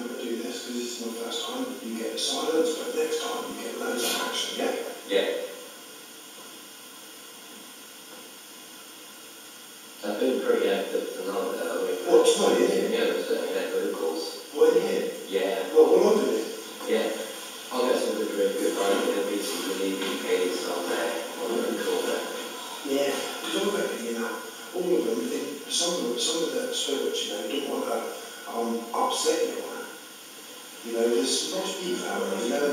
I'm going to do this because this is my first time. You get silence, but next time you get loads of action. Yeah. Yeah. I've been pretty active tonight, though. What, tonight, yeah? Yeah, there's certainly had vocals. What in here? Yeah, What, what am I doing? yeah. I'll get some good, really good fun. There'll be some good EVPs on there. What do we call that? Yeah. Because I reckon, you know, all of them, some of them, some of the to you know, there's people out you know,